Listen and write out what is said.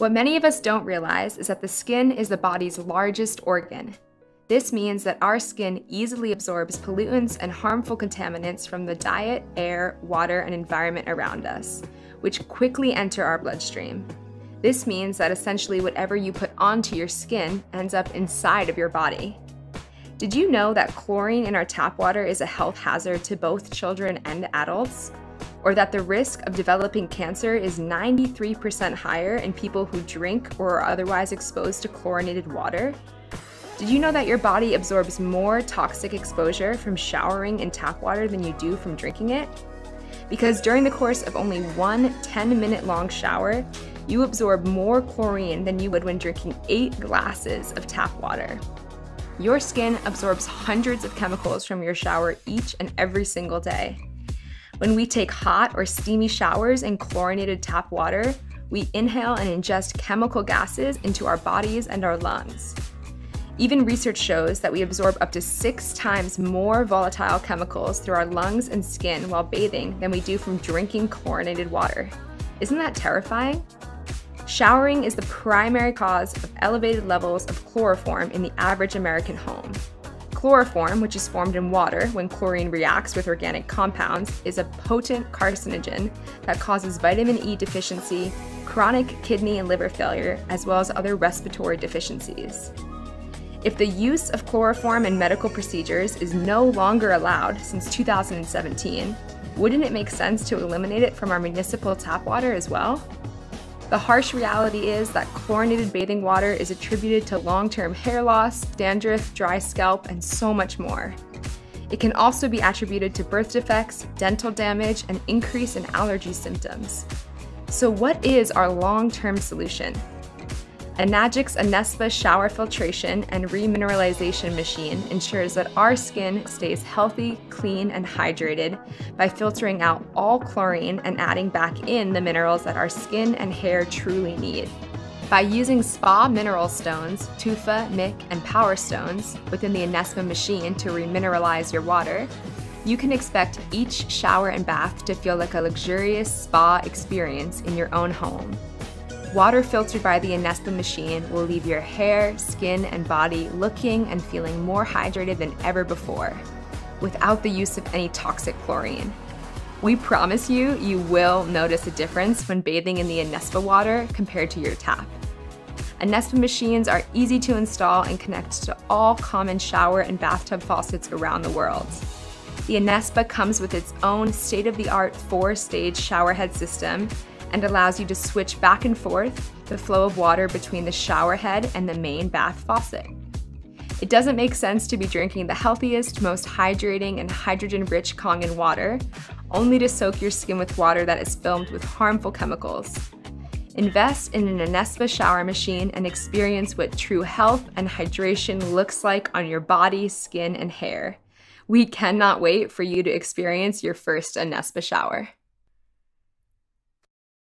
What many of us don't realize is that the skin is the body's largest organ. This means that our skin easily absorbs pollutants and harmful contaminants from the diet, air, water, and environment around us, which quickly enter our bloodstream. This means that essentially whatever you put onto your skin ends up inside of your body. Did you know that chlorine in our tap water is a health hazard to both children and adults? Or that the risk of developing cancer is 93% higher in people who drink or are otherwise exposed to chlorinated water? Did you know that your body absorbs more toxic exposure from showering in tap water than you do from drinking it? Because during the course of only one 10 minute long shower, you absorb more chlorine than you would when drinking eight glasses of tap water. Your skin absorbs hundreds of chemicals from your shower each and every single day. When we take hot or steamy showers in chlorinated tap water, we inhale and ingest chemical gases into our bodies and our lungs. Even research shows that we absorb up to six times more volatile chemicals through our lungs and skin while bathing than we do from drinking chlorinated water. Isn't that terrifying? Showering is the primary cause of elevated levels of chloroform in the average American home. Chloroform, which is formed in water when chlorine reacts with organic compounds, is a potent carcinogen that causes vitamin E deficiency, chronic kidney and liver failure, as well as other respiratory deficiencies. If the use of chloroform in medical procedures is no longer allowed since 2017, wouldn't it make sense to eliminate it from our municipal tap water as well? The harsh reality is that chlorinated bathing water is attributed to long-term hair loss, dandruff, dry scalp, and so much more. It can also be attributed to birth defects, dental damage, and increase in allergy symptoms. So what is our long-term solution? Enagic's Anespa shower filtration and remineralization machine ensures that our skin stays healthy, clean, and hydrated by filtering out all chlorine and adding back in the minerals that our skin and hair truly need. By using spa mineral stones, tufa, mic, and power stones within the Anespa machine to remineralize your water, you can expect each shower and bath to feel like a luxurious spa experience in your own home. Water filtered by the Anespa machine will leave your hair, skin, and body looking and feeling more hydrated than ever before, without the use of any toxic chlorine. We promise you, you will notice a difference when bathing in the Anespa water compared to your tap. Anespa machines are easy to install and connect to all common shower and bathtub faucets around the world. The Anespa comes with its own state-of-the-art four-stage shower head system and allows you to switch back and forth the flow of water between the shower head and the main bath faucet. It doesn't make sense to be drinking the healthiest, most hydrating, and hydrogen-rich Kangen water, only to soak your skin with water that is filled with harmful chemicals. Invest in an Anespa shower machine and experience what true health and hydration looks like on your body, skin, and hair. We cannot wait for you to experience your first Anespa shower.